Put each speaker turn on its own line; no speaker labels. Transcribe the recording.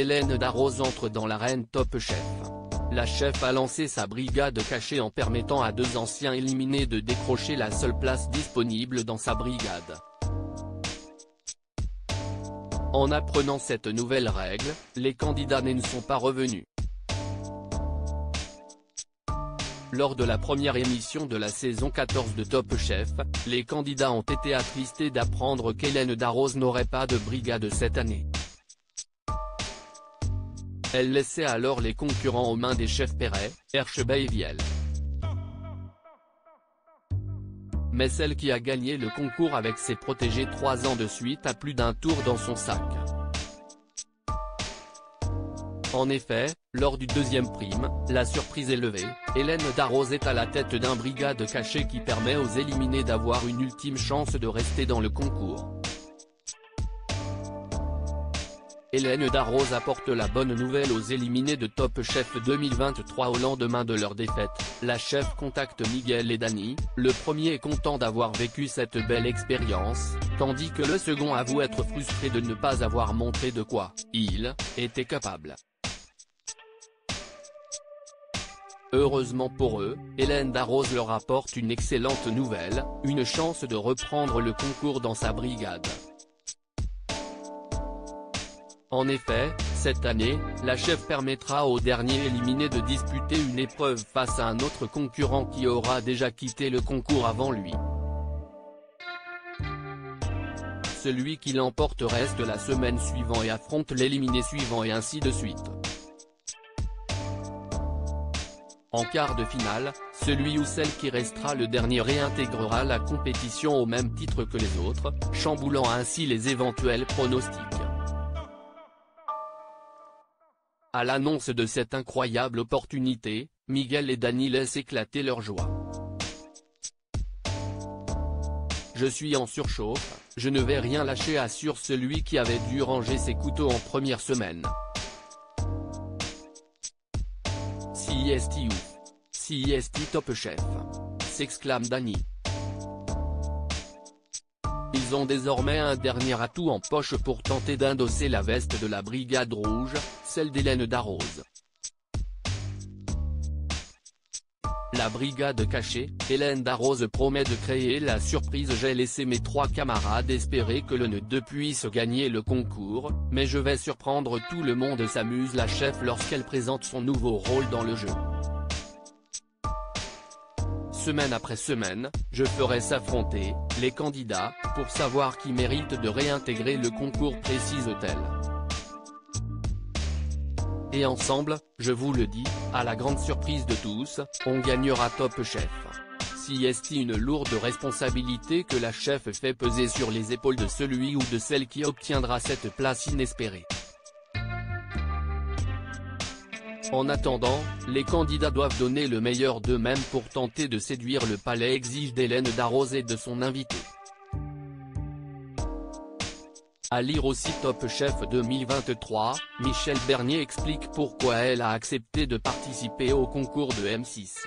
Hélène Darroze entre dans l'arène Top Chef. La chef a lancé sa brigade cachée en permettant à deux anciens éliminés de décrocher la seule place disponible dans sa brigade. En apprenant cette nouvelle règle, les candidats ne sont pas revenus. Lors de la première émission de la saison 14 de Top Chef, les candidats ont été attristés d'apprendre qu'Hélène Darroze n'aurait pas de brigade cette année. Elle laissait alors les concurrents aux mains des chefs Perret, Herscheba et Viel. Mais celle qui a gagné le concours avec ses protégés trois ans de suite a plus d'un tour dans son sac. En effet, lors du deuxième prime, la surprise est levée, Hélène Darroze est à la tête d'un brigade caché qui permet aux éliminés d'avoir une ultime chance de rester dans le concours. Hélène Darroze apporte la bonne nouvelle aux éliminés de Top Chef 2023 au lendemain de leur défaite, la chef contacte Miguel et Dani, le premier est content d'avoir vécu cette belle expérience, tandis que le second avoue être frustré de ne pas avoir montré de quoi, il, était capable. Heureusement pour eux, Hélène Darroze leur apporte une excellente nouvelle, une chance de reprendre le concours dans sa brigade. En effet, cette année, la chef permettra au dernier éliminé de disputer une épreuve face à un autre concurrent qui aura déjà quitté le concours avant lui. Celui qui l'emporte reste la semaine suivante et affronte l'éliminé suivant et ainsi de suite. En quart de finale, celui ou celle qui restera le dernier réintégrera la compétition au même titre que les autres, chamboulant ainsi les éventuels pronostics. À l'annonce de cette incroyable opportunité, Miguel et Dani laissent éclater leur joie. Je suis en surchauffe, je ne vais rien lâcher assure celui qui avait dû ranger ses couteaux en première semaine. CIST ouf. CIST top chef. S'exclame Dani. Ils ont désormais un dernier atout en poche pour tenter d'endosser la veste de la Brigade Rouge, celle d'Hélène Darroze. La brigade cachée, Hélène Darroze promet de créer la surprise j'ai laissé mes trois camarades espérer que le ne deux puisse gagner le concours, mais je vais surprendre tout le monde s'amuse la chef lorsqu'elle présente son nouveau rôle dans le jeu. Semaine après semaine, je ferai s'affronter, les candidats, pour savoir qui mérite de réintégrer le concours précise-t-elle. Et ensemble, je vous le dis, à la grande surprise de tous, on gagnera Top Chef. Si est une lourde responsabilité que la chef fait peser sur les épaules de celui ou de celle qui obtiendra cette place inespérée? En attendant, les candidats doivent donner le meilleur d'eux-mêmes pour tenter de séduire le palais exige d'Hélène Darroze et de son invité. À lire aussi Top Chef 2023, Michel Bernier explique pourquoi elle a accepté de participer au concours de M6.